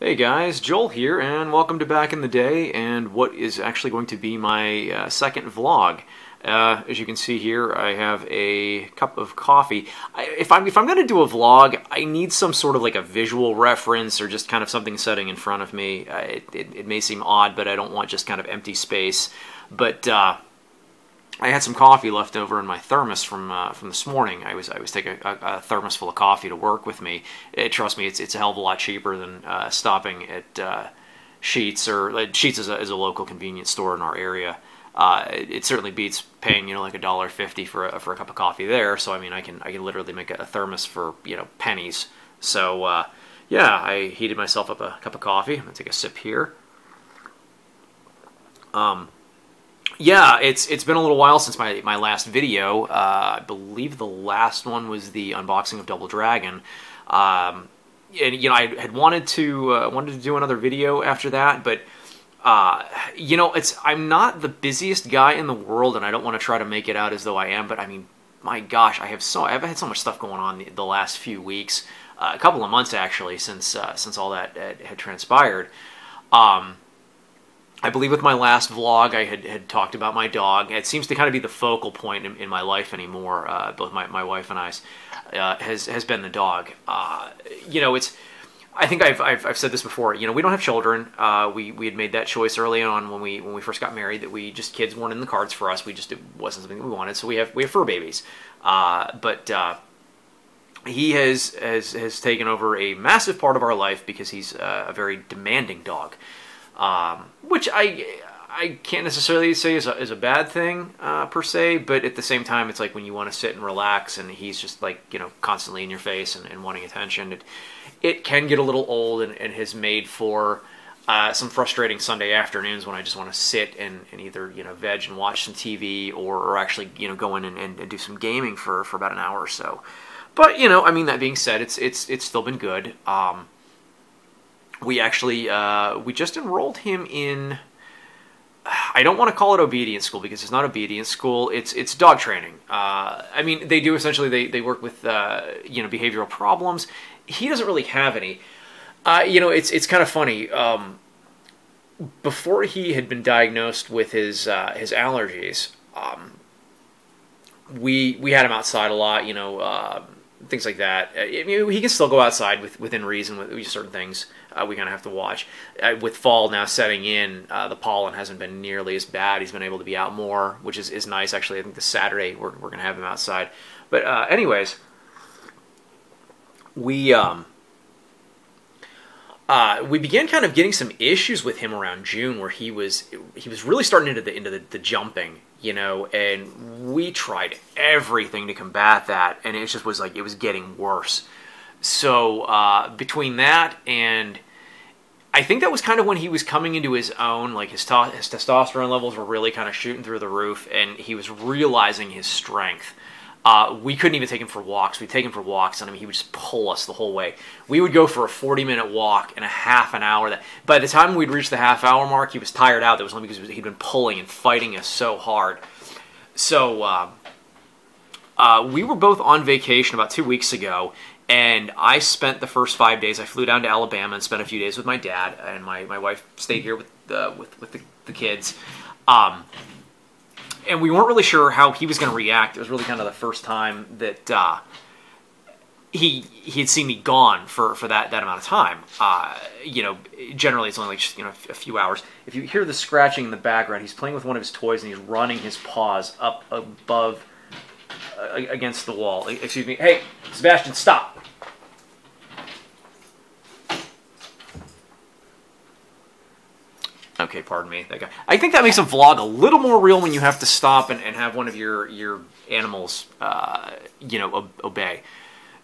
Hey guys, Joel here, and welcome to Back in the Day, and what is actually going to be my uh, second vlog. Uh, as you can see here, I have a cup of coffee. I, if I'm if I'm going to do a vlog, I need some sort of like a visual reference or just kind of something setting in front of me. Uh, it, it, it, may seem odd, but I don't want just kind of empty space. But uh, I had some coffee left over in my thermos from uh, from this morning. I was I was taking a, a, thermos full of coffee to work with me. It, trust me, it's it's a hell of a lot cheaper than uh, stopping at uh, Sheetz or Sheetz is a, is a local convenience store in our area. Uh, it, it, certainly beats paying you know like a dollar fifty for a, for a cup of coffee there. So I mean I can I can literally make a, a thermos for you know pennies. So uh, yeah, I heated myself up a cup of coffee. I'm gonna take a sip here. Um, yeah, it's it's been a little while since my my last video. Uh, I believe the last one was the unboxing of Double Dragon. Um, and you know, I had wanted to uh, wanted to do another video after that, but uh, you know, it's I'm not the busiest guy in the world, and I don't want to try to make it out as though I am. But I mean, my gosh, I have so I've had so much stuff going on the, the last few weeks, uh, a couple of months actually, since uh, since all that had transpired. Um, I believe with my last vlog, I had, had talked about my dog. It seems to kind of be the focal point in, in my life anymore. Uh, both my, my wife and I's uh, has has been the dog. Uh, you know, it's. I think I've, I've, I've said this before. You know, we don't have children. Uh, we we had made that choice early on when we when we first got married that we just kids weren't in the cards for us. We just it wasn't something we wanted. So we have we have fur babies. Uh, but uh, he has has has taken over a massive part of our life because he's a very demanding dog um, which I I can't necessarily say is a, is a bad thing uh, per se, but at the same time, it's like when you want to sit and relax, and he's just like you know constantly in your face and, and wanting attention. It it can get a little old and, and has made for uh, some frustrating Sunday afternoons when I just want to sit and, and either you know veg and watch some TV or, or actually you know go in and, and, and do some gaming for, for about an hour or so. But you know, I mean that being said, it's it's it's still been good. Um, we actually uh, we just enrolled him in I don't want to call it obedience school because it's not obedience school. It's it's dog training. Uh, I mean, they do essentially they, they work with uh, you know behavioral problems. He doesn't really have any. Uh, you know, it's it's kind of funny. Um, before he had been diagnosed with his uh, his allergies, um, we we had him outside a lot. You know, uh, things like that. I mean, he can still go outside with, within reason with certain things. Uh, we kind of have to watch. Uh, with fall now setting in, uh, the pollen hasn't been nearly as bad. He's been able to be out more, which is, is nice. Actually, I think this Saturday we're, we're going to have him outside. But uh, anyways, we um, uh, we began kind of getting some issues with him around June, where he was he was really starting into the into the, the jumping, you know, and we tried everything to combat that, and it just was like it was getting worse. So uh, between that and I think that was kind of when he was coming into his own, like his, his testosterone levels were really kind of shooting through the roof, and he was realizing his strength. Uh, we couldn't even take him for walks. We'd take him for walks, and I mean, he would just pull us the whole way. We would go for a 40 minute walk and a half an hour. That by the time we'd reached the half hour mark, he was tired out. That was only because he'd been pulling and fighting us so hard. So uh, uh, we were both on vacation about two weeks ago, and I spent the first five days. I flew down to Alabama and spent a few days with my dad, and my, my wife stayed here with the with with the, the kids. Um, and we weren't really sure how he was going to react. It was really kind of the first time that uh, he he had seen me gone for, for that, that amount of time. Uh, you know, generally it's only like you know a few hours. If you hear the scratching in the background, he's playing with one of his toys and he's running his paws up above uh, against the wall. Excuse me. Hey, Sebastian, stop. Okay, pardon me. That guy. I think that makes a vlog a little more real when you have to stop and, and have one of your your animals, uh, you know, ob obey.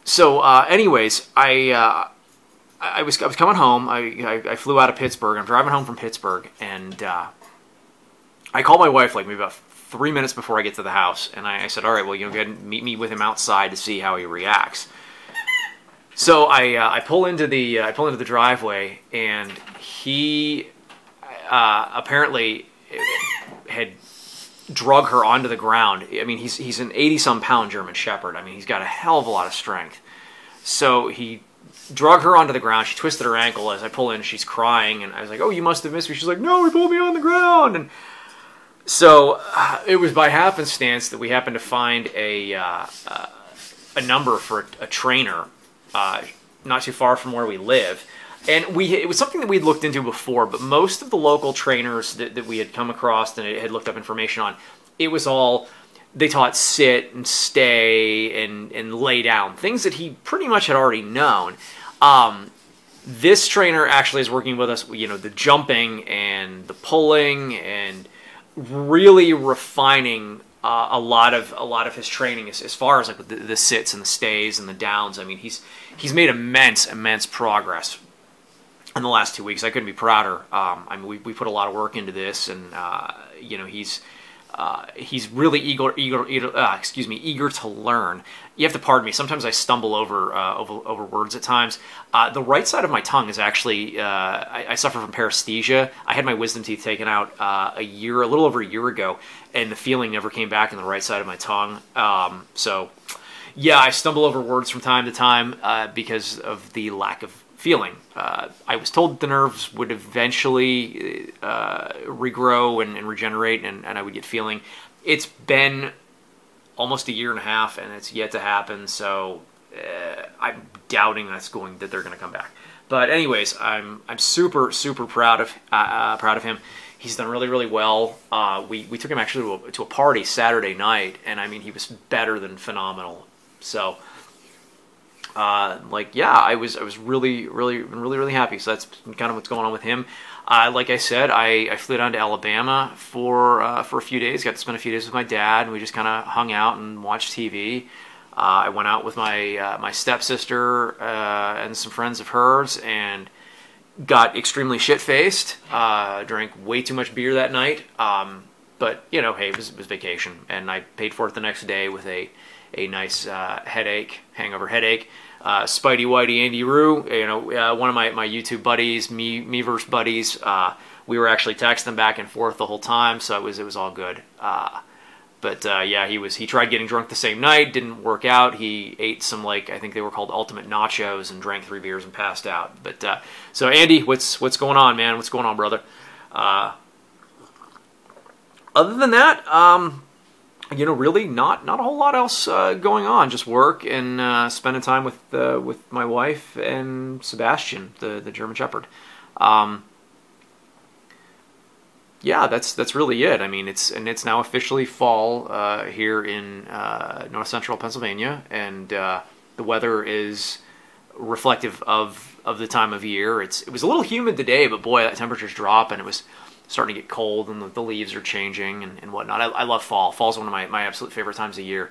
So, uh, anyways, I uh, I was I was coming home. I, I, I flew out of Pittsburgh. I'm driving home from Pittsburgh, and uh, I called my wife like maybe about three minutes before I get to the house, and I, I said, "All right, well, you know, go ahead and meet me with him outside to see how he reacts." So I uh, I pull into the uh, I pull into the driveway, and he uh, apparently had drug her onto the ground. I mean, he's he's an 80 some pound German Shepherd. I mean, he's got a hell of a lot of strength. So he drug her onto the ground. She twisted her ankle as I pull in. She's crying, and I was like, "Oh, you must have missed me." She's like, "No, he pulled me on the ground." And so uh, it was by happenstance that we happened to find a uh, uh, a number for a, a trainer uh, not too far from where we live. And we it was something that we'd looked into before, but most of the local trainers that, that we had come across and had looked up information on, it was all they taught sit and stay and, and lay down, things that he pretty much had already known. Um, this trainer actually is working with us, you know, the jumping and the pulling and really refining uh, a lot of a lot of his training as, as far as like the, the, sits and the stays and the downs. I mean, he's he's made immense immense progress in the last two weeks. I couldn't be prouder. Um, I mean, we, we put a lot of work into this, and uh, you know, he's uh, he's really eager, eager, eager uh, excuse me, eager to learn. You have to pardon me. Sometimes I stumble over uh, over, over, words at times. Uh, the right side of my tongue is actually uh, I, I, suffer from paresthesia. I had my wisdom teeth taken out a year, a little over a year ago, and the feeling never came back in the right side of my tongue. Um, so, yeah, I stumble over words from time to time because of the lack of feeling. Uh, I was told the nerves would eventually uh, regrow and, and regenerate, and, and, I would get feeling. It's been almost a year and a half, and it's yet to happen. So uh, I'm doubting that's going that they're going to come back. But anyways, I'm I'm super super proud of uh, uh, proud of him. He's done really really well. Uh, we we took him actually to a, to a party Saturday night, and I mean he was better than phenomenal. So uh, like yeah, I was I was really really really really happy. So that's kind of what's going on with him. Uh, like I said, I, I flew down to Alabama for uh, for a few days. Got to spend a few days with my dad, and we just kind of hung out and watched TV. Uh, I went out with my uh, my stepsister uh, and some friends of hers, and got extremely shit faced. drank way too much beer that night. Um, but you know, hey, it was, it was vacation, and I paid for it the next day with a a nice headache, hangover headache uh, Spidey Whitey Andy Rue, you know, uh, one of my, my YouTube buddies, me Miiverse buddies. Uh, we were actually texting back and forth the whole time, so it was it was all good. Uh, but uh, yeah, he was he tried getting drunk the same night, didn't work out. He ate some like I think they were called Ultimate Nachos and drank three beers and passed out. But uh, so Andy, what's what's going on, man? What's going on, brother? other than that, um, you know, really not not a whole lot else uh, going on. Just work and uh, spending time with uh, with my wife and Sebastian, the the German Shepherd. Um, yeah, that's that's really it. I mean, it's and it's now officially fall uh, here in uh, north central Pennsylvania, and uh, the weather is reflective of of the time of year. It's it was a little humid today, but boy, that temperature's drop, and it was starting to get cold and the, the leaves are changing and, and whatnot. I, I, love fall. Fall's one of my, my absolute favorite times of year.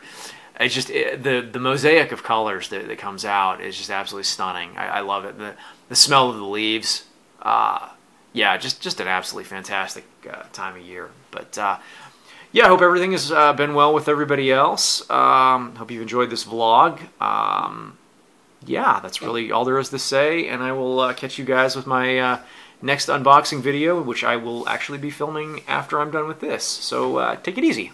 It's just it, the the mosaic of colors that, that comes out is just absolutely stunning. I, I love it. The the smell of the leaves. Uh, yeah, just just an absolutely fantastic uh, time of year. But uh, yeah, I hope everything has uh, been well with everybody else. Um, hope you've enjoyed this vlog. Um, yeah, that's really all there is to say, and I will uh, catch you guys with my uh, next unboxing video, which I will actually be filming after I'm done with this. So uh, take it easy.